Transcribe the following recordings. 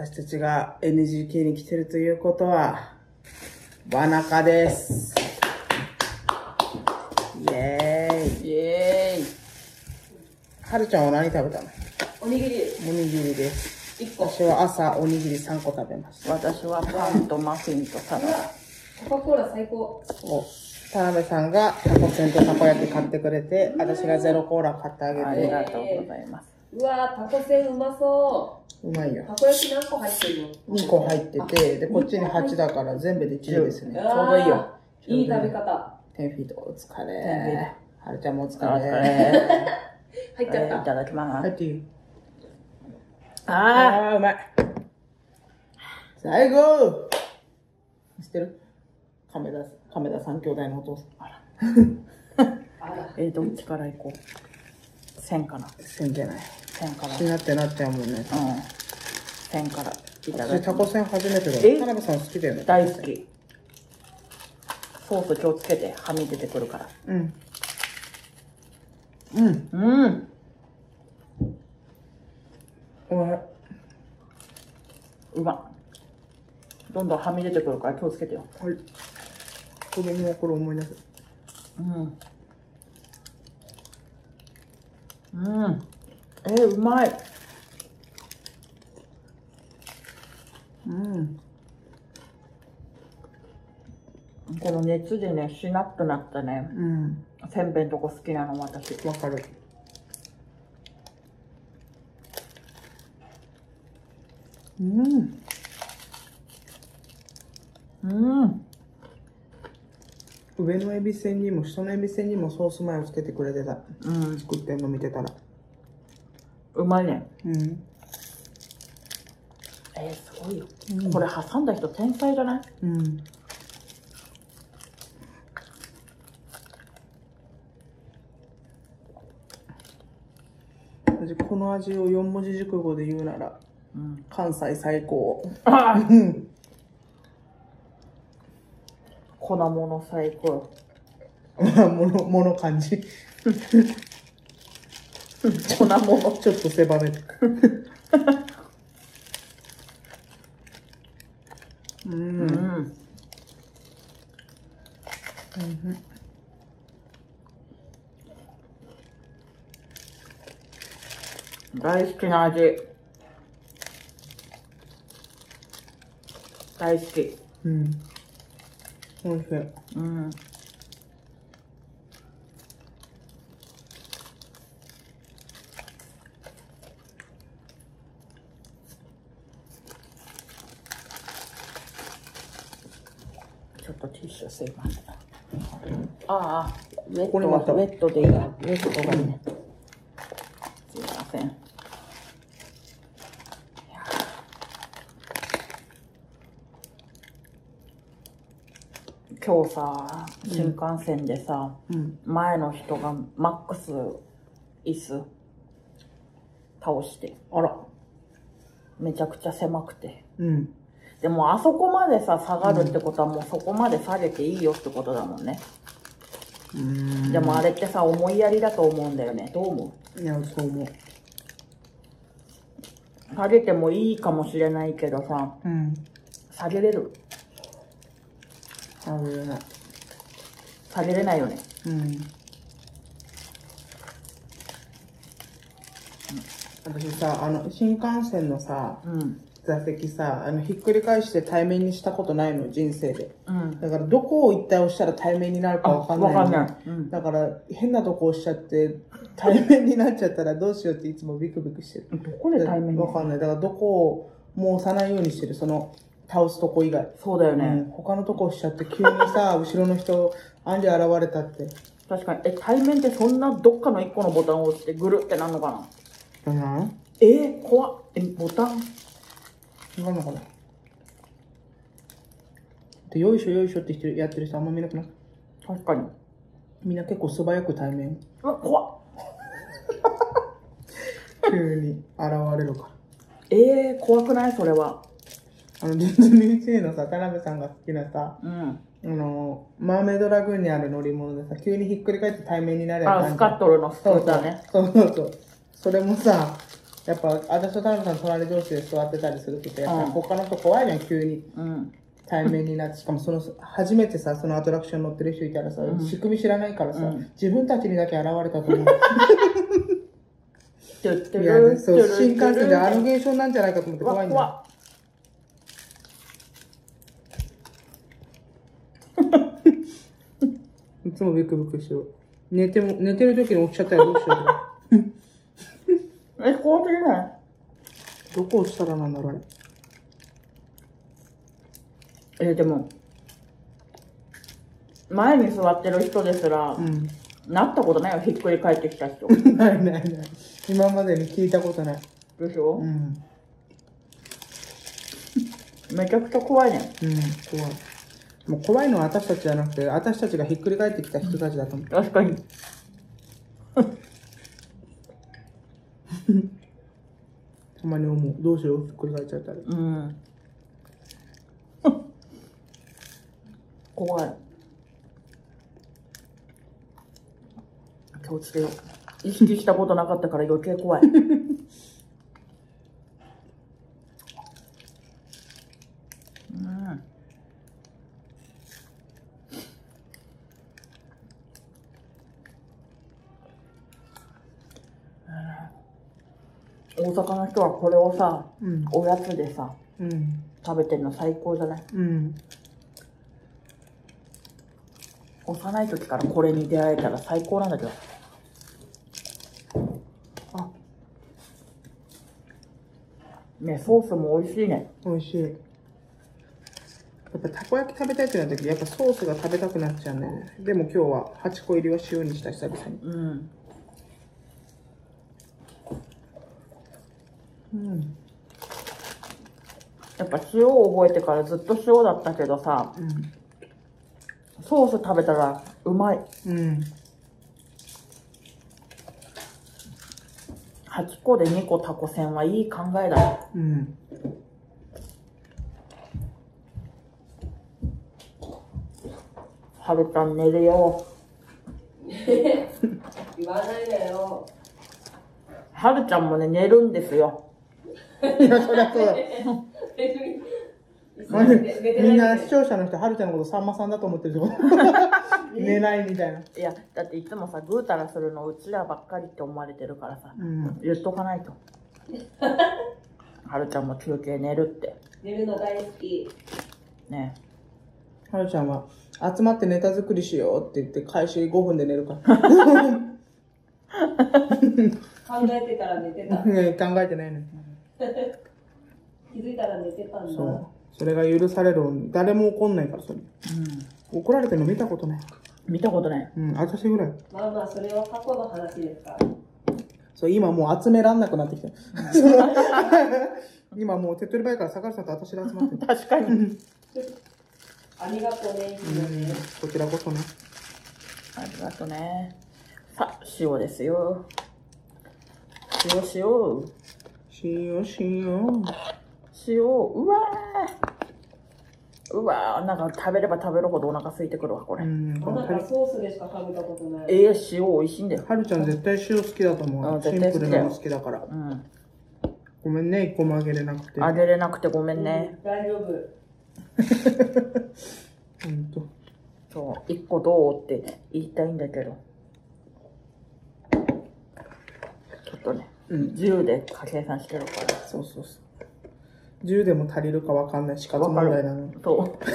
私たちが NGK に来てるということは、わなかです。イェーイ。イエーイ。はるちゃんは何食べたの？おにぎりおにぎりです。1個。私は朝おにぎり3個食べました。私はパンとマフィンとサラダ。コカ・コーラ最高。お田辺さんがタコせんとたこ焼き買ってくれて、私がゼロコーラ買ってあげありて、がとうございます。うわー、タコせんうまそうまいよう。。たこ焼き何個入ってるの？2個入ってて、で、こっちに8だから全部で10ですね。ちょうどいいよ。いい食べ方。10フィートお疲10フィーれ。はるちゃんもお疲れ。れ。入っちゃった。いただきます。入っていい？あああ、うまい。最後知ってる？亀田、亀田三兄弟のお父さん。あら。えー、どっちから行こう。線かな。せんじゃない。線から。気になってなっちゃうもんね。うん。線から。い。タコせん初めてだ。田辺さん好きだよね。大好。き。ソース気をつけて、はみ出てくるから。うん。うん。うん。うまい。うま。どんどんはみ出てくるから気をつけてよ。はい。子供の頃思い出す。うん。うん。えー、うまい。うん。この熱でね、しなっとなったね。うん。せんべいのとこ好きなの、私。わかる。うん。うん。上のエビせんにも下のエビせんにもソースマヨつけてくれてた。うん。作ってんの見てたら。うまいね。うん。えー、すごいよ。うんこれ挟んだ人天才じゃない？うん。私この味を4文字熟語で言うなら、うん。関西最高。粉物最高。まあ、もの、もの感じ。粉物。ちょっと狭めて。うん。うん。大好きな味。大好き。うん。おいしい。うん。ちょっとティッシュすいません。ああ、ウェットウェットでいいや。ウェットがいいね。すいません。今日さ、新幹線でさ、うん。前の人がマックス椅子倒して、あら。めちゃくちゃ狭くて。うん。でもあそこまでさ、下がるってことはもうそこまで下げていいよってことだもんね。うん。でもあれってさ、思いやりだと思うんだよね。どう思いや、そう思う。う下げてもいいかもしれないけどさ、うん。下げれる？あぶない。下げれないよね。うん。私さ、あの、新幹線のさ、うん。座席さ、あの、ひっくり返して対面にしたことないの、人生で。うん。だから、どこを一体押したら対面になるかわかんないかんないうんだから、変なとこ押しちゃって、対面になっちゃったらどうしようっていつもビクビクしてる。どこで対面に？わかんない。だから、どこをもう押さないようにしてる。その、倒すとこ以外。うん、そうだよね。他のとこ押しちゃって、急にさ、後ろの人、アンジ現れたって。確かに。え、対面ってそんなどっかの一個のボタンを押してぐるってなんのかな？なんえー、怖っ。え、ボタン？なんのかなで、よいしょよいしょって人やってる人あんま見なくない？確かに。みんな結構素早く対面、うわ、怖っ。急に現れるから。えー、怖くない？それは。あの、ディズニーシーのさ、田辺さんが好きなさ、うん。あの、マーメイドラグーンにある乗り物でさ、急にひっくり返って対面になるやつあ、スカットルのスクーターね。そうそうそう。それもさ、やっぱ私と田辺さん隣同士で座ってたりするとさやっぱうん。他の人怖いじゃん急に。うん。対面になって。しかもその初めてさそのアトラクション乗ってる人いたらさ、うん。仕組み知らないからさ、うん。自分たちにだけ現れたと思う。いやルそう新幹線であのゲ現象なんじゃないかと思って怖いんだ。いつもビクビクしてる寝ても寝てる時に起きちゃったらどうしよう え、怖すぎない。どこ押したらなんだろうあれ？え、でも、前に座ってる人ですら、うん。なったことないよ、ひっくり返ってきた人。ないないない。今までに聞いたことない。でしょ？う、ん。めちゃくちゃ怖いね。うん怖い。もう怖いのは私たちじゃなくて私たちがひっくり返ってきた人たちだと思う。確かに。たまに思うどうしよう？ひっくり返っちゃったらうん。怖い。気をつけよう。意識したことなかったから余計怖い。うん。大阪の人はこれをさ、うん。おやつでさ、うん。食べてんの最高じゃない？うん。幼い時からこれに出会えたら最高なんだけど。あ。ね、ソースも美味しいね。美味しい。やっぱたこ焼き食べたいってなった時やっぱソースが食べたくなっちゃうんだよね。でも今日は8個入りは塩にした久々に。うん。うんやっぱ塩を覚えてからずっと塩だったけどさ、ソース食べたらうまい。うんうん8個で2個タコせんはいい考えだ。うんはるちゃん寝るよ。言わないでよ。はるちゃんもね、寝るんですよ。いやそりゃそうだ みんな視聴者の人はるちゃんのことさんまさんだと思ってるってこと 寝ないみたいないや、だっていつもさ、ぐうたらするのうちらばっかりって思われてるからさ、うん言っとかないと。はるちゃんも休憩寝るって。寝るの大好き。ね。はるちゃんは集まってネタ作りしようって言って開始5分で寝るから考えてたら寝てた。ね考えてないのに 気づいたら寝てたんだ。そうそれが許される誰も怒んないからそれうん。怒られてるの見たことない見たことない。うん私ぐらいまあまあ、それは過去の話ですから。そう今もう集めらんなくなってきた 今もう手っ取り早いから坂井さんと私で集まってる 確かに。ありがとうね、ね。こちらこそねありがとね。さあ、塩ですよ。塩、塩。しようしよう塩、うわー。うわー、なんか食べれば食べるほどお腹空いてくるわ、これ。うんあなたソースでしか食べたことない。ええ塩美味しいんだよ。はるちゃん絶対塩好きだと思あうシンプルなの好きだからうん。ごめんね一個もあげれなくてあげれなくてごめんね。大丈夫。ほんとそう、一個どうって言いたいんだけど。ちょっとね、うん10で計算してるから。そうそうそう10でも足りるかわかんない死活問題なのそう。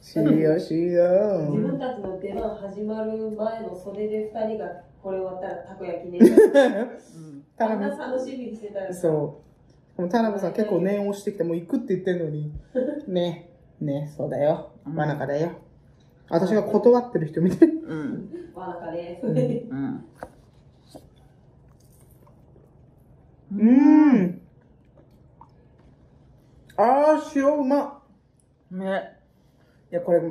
しようしよ自分うたちの出番始まる前の袖で二人がこれ終わったらたこ焼きね。うん。田あんな辺楽しみにしてたらそうでも田辺さん結構念押してきてもう行くって言ってんのに ねねそうだようん真中だよ私が断ってる人みたいうん。わなかです。うんうん。うんあー塩うまっね。いやこれ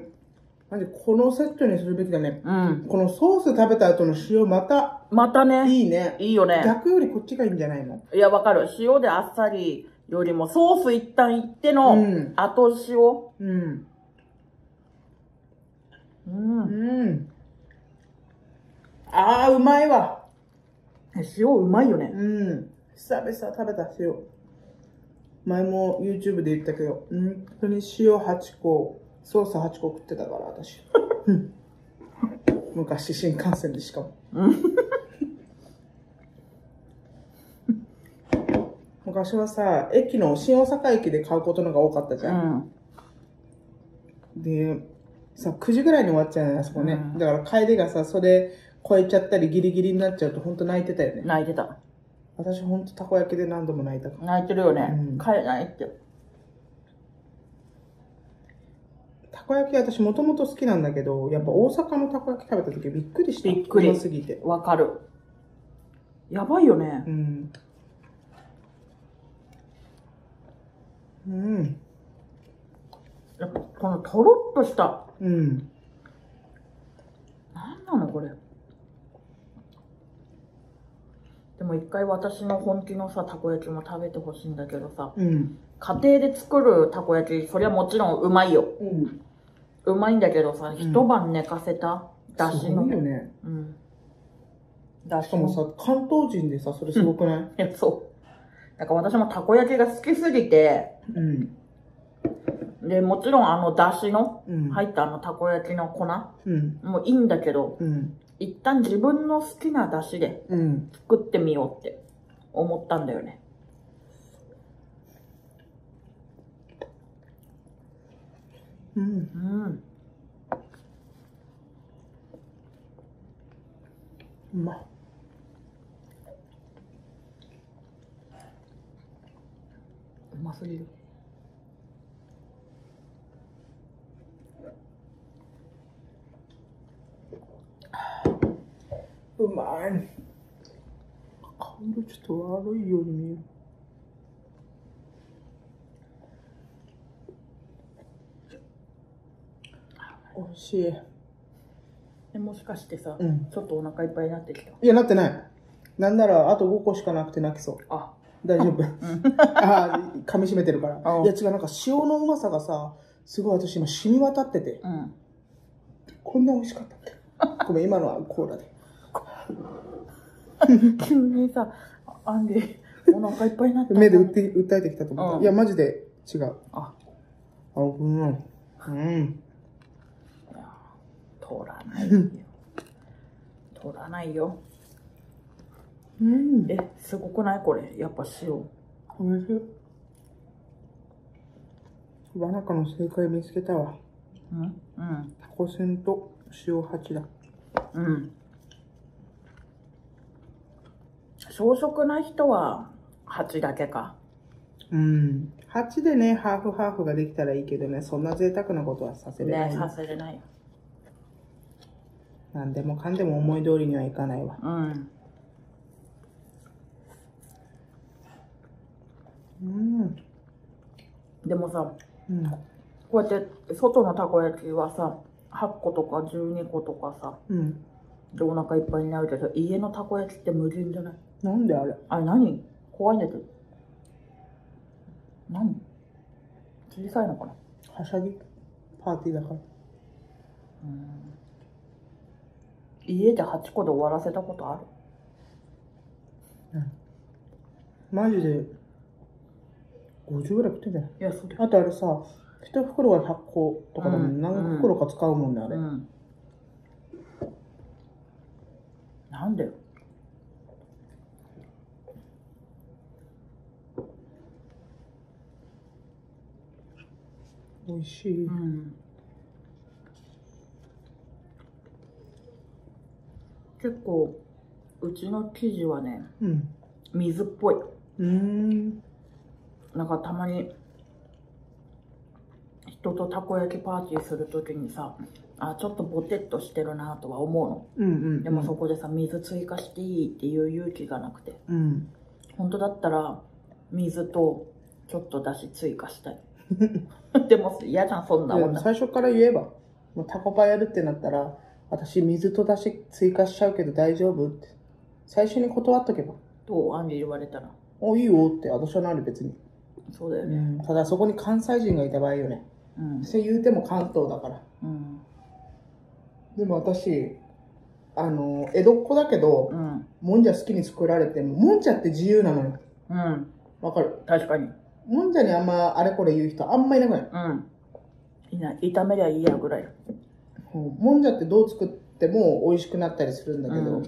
マジこのセットにするべきだねうん。このソース食べた後の塩またまたね。いいねいいよね。逆よりこっちがいいんじゃないの？いや、わかる。塩であっさりよりも、ソース一旦いっての、うん後塩。うんうん。うんあーうまいわ塩うまいよね。うん。久々食べた塩。前も YouTube で言ったけど、本当に塩8個、ソース8個食ってたから、私。うん昔、新幹線でしかも。昔はさ、駅の新大阪駅で買うことのが多かったじうゃん。ん。で、さ、9時ぐらいに終わっちゃうね、あそこね。うんだから帰りがさ、それ超えちゃったりギリギリになっちゃうと本当泣いてたよね。泣いてた。私本当たこ焼きで何度も泣いたから。泣いてるよねうん。帰れないって。たこ焼き私もともと好きなんだけど、やっぱ大阪のたこ焼き食べた時びっくりした。びっくりうますぎて。わかる。やばいよね。うん。うん。やっぱこのとろっとした。うん。なんなのこれ。でも一回私の本気のさ、たこ焼きも食べてほしいんだけどさ、うん。家庭で作るたこ焼き、そりゃもちろんうまいよ。うん。うまいんだけどさ、一晩寝かせた？だしの。すごいよね。うん。だしの。しかもさ、関東人でさ、それすごくない？いや、そう。なんか私もたこ焼きが好きすぎて、うん。で、もちろんあのだしのうん。入ったあのたこ焼きの粉うん。もいいんだけど、うん。一旦自分の好きなだしでうん。作ってみようって思ったんだよね。うん。うん。うまい。うますぎる。うまい。顔色ちょっと悪いように見える。美味しい。え、もしかしてさ、うんちょっとお腹いっぱいになってきた？いや、なってない。なんなら、あと5個しかなくて泣きそう。あ、大丈夫。あ あ、噛み締めてるから。うんいや、違う、なんか塩のうまさがさ、すごい私今染み渡ってて、うん。こんな美味しかったっけ？ごめん、今のはコーラで。急にさ、アンディ、お腹いっぱいになった。目で訴えてきたと思った。うんいや、マジで違う。あ、あ、うん。うん。通らないよ。通らないよ。うん。え、すごくない？これ。やっぱ塩。おいしい。わなかの正解見つけたわ。うんうん。タコせんと塩八だ。うん。小食な人は8だけか。うん。8でね、ハーフハーフができたらいいけどね、そんな贅沢なことはさせれなね、い、させれないよ。なんでもかんでも思い通りにはいかないわ。うん。うん。でもさ、うん。こうやって外のたこ焼きはさ、8個とか12個とかさ、うん。でお腹いっぱいになるけど、家のたこ焼きって無限じゃない？なんであれ？あれ何？怖いんだけど。何？小さいのかな？はしゃぎパーティーだから。家で8個で終わらせたことある？マジで、50ぐらい食ってんじゃない？いや、それ。あとあれさ、一袋は100個とかだもん、うん何袋か使うもんね、あれ。うん。なんでよ。美味しい。うん。結構、うちの生地はね、うん。水っぽい。うーん。なんかたまに、人とたこ焼きパーティーするときにさ、あ、ちょっとボテっとしてるなとは思うの。うんうん。でもそこでさ、水追加していいっていう勇気がなくて。うん。本当だったら、水とちょっとだし追加したい。でも嫌じゃん、そんない女。や最初から言えば、もうタコパやるってなったら、私水とだし追加しちゃうけど大丈夫？って。最初に断っとけば。とアンリ言われたら。お、いいよって、私はなる別に。そうだよね。うん。ただそこに関西人がいた場合よね。うん。それ言うても関東だから。うん。でも私、あの、江戸っ子だけど、うん。もんじゃ好きに作られても、もんじゃって自由なのよ。うん。わかる？確かに。もんじゃにあんまあれこれ言う人あんまいなくない？うん。いない。炒めりゃいいやぐらい。うんもんじゃってどう作っても美味しくなったりするんだけど、うん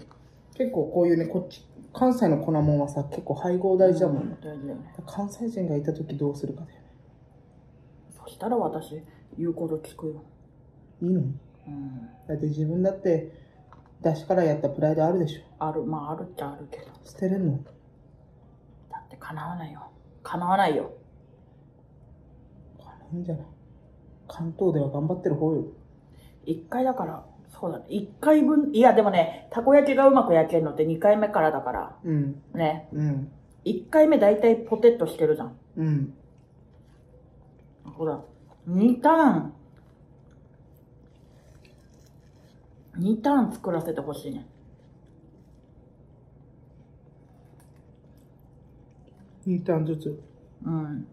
結構こういうね、こっち、関西の粉もんはさ、結構配合大事だもんね。大事だよね。関西人がいた時どうするかだよね。そしたら私、言うこと聞くよ。いいの？うん。だって自分だって、出しからやったプライドあるでしょ。ある、まああるっちゃあるけど。捨てれんの？だって叶わないよ。叶わないよ。んじゃない？関東では頑張ってる方よ。一回だから、そうだね。一回分、いやでもね、たこ焼きがうまく焼けるのって二回目からだから、うん。ね。うん。一回目大体ポテッとしてるじゃん。うん。ほら、二ターン、二ターン作らせてほしいね。2ターンずつ。うん。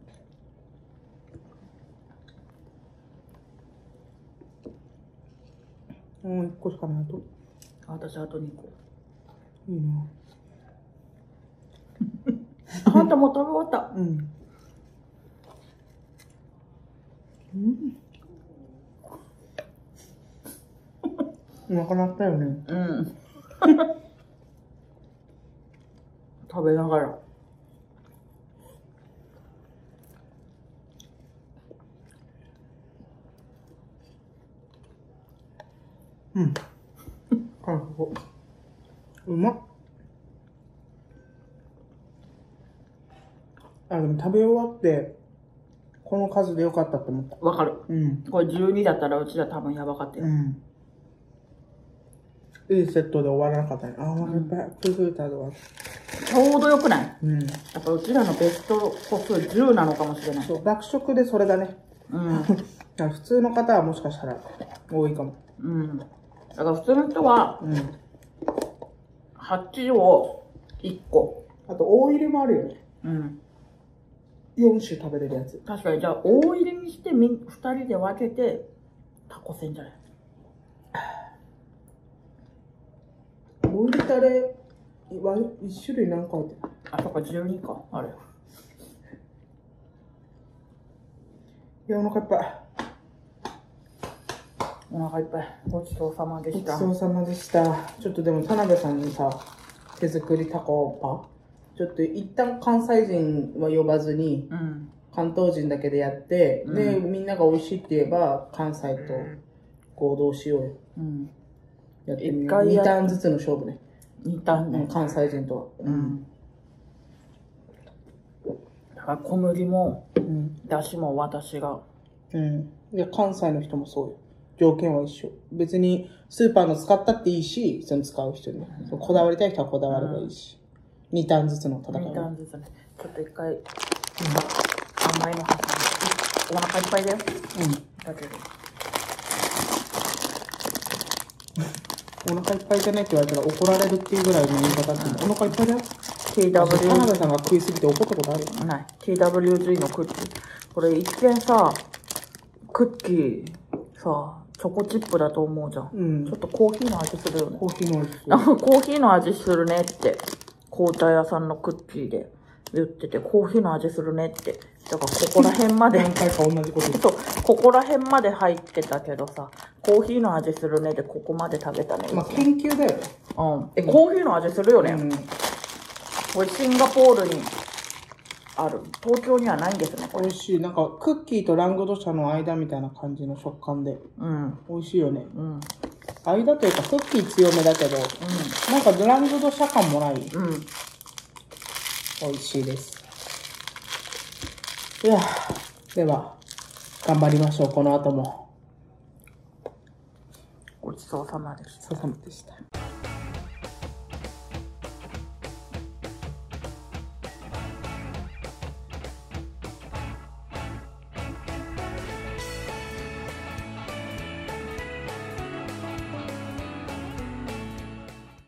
もう1個しかないと。私あと二個。いいな。あんたもう食べ終わった。うん。うん。なくなったよね。うん。食べながら。うん。韓国。うまっ。あ、でも食べ終わって、この数でよかったって思った。わかる。うん。これ12だったらうちら多分やばかったよ。うん。いいセットで終わらなかったね。あ、お腹いっぱい。プーフーターで終ちょうどよくない？た。うん。やっぱうちらのベスト個数10なのかもしれない。そう、爆食でそれだね。うん。普通の方はもしかしたら多いかも。うん。だから普通の人は、うん。8を1個。あと、大入りもあるよね。うん。4種食べれるやつ。確かに、じゃあ、大入りにしてみん、2人で分けて、タコせんじゃない？大入れ、わ一種類何個入ってるあ、そっか、12か。あれ。いや、お腹いっぱい。お腹いっぱい。ごちそうさまでした。ごちそうさまでした。ちょっとでも、田辺さんにさ、手作りタコパ？ちょっと一旦関西人は呼ばずに、うん。関東人だけでやって、うんで、みんなが美味しいって言えば、関西と合同しようよ。うん。やってみよう。2一回やっターンずつの勝負ね。似たうんね。関西人とは。うん。だから小麦も、うん。だしも私が。うん。いや、関西の人もそうよ。条件は一緒。別に、スーパーの使ったっていいし、その使う人にうこだわりたい人はこだわればいいし。2ターンずつの戦い2ターね。ンずつね。ちょっと一回、甘いの挟んで。お腹いっぱいだよ。うん。だけど。お腹いっぱいじゃないって言われたら怒られるっていうぐらいの言い方ってお腹いっぱいだよ。田 TW、辺さんが食いすぎて怒ったことある？よ。ない。TWG のクッキー。これ一見さ、クッキー、さ、チョコチップだと思うじゃん。うんちょっとコーヒーの味するよね。コーヒーの味するあ コーヒーの味するねって、紅茶屋さんのクッキーで言ってて、コーヒーの味するねって。だからここら辺まで何、回か同じこと そう、ここら辺まで入ってたけどさ、コーヒーの味するねでここまで食べたね。まあ、研究だよね。うん。え、コーヒーの味するよね。うん。これシンガポールにある。東京にはないんですね。美味しい。なんか、クッキーとラングドシャの間みたいな感じの食感で。うん。美味しいよね。うん。うん。間というか、クッキー強めだけど、なんかラングドシャ感もない。うん。美味しいです。いや、では、頑張りましょう、この後も。ごちそうさまでした。ささまでした。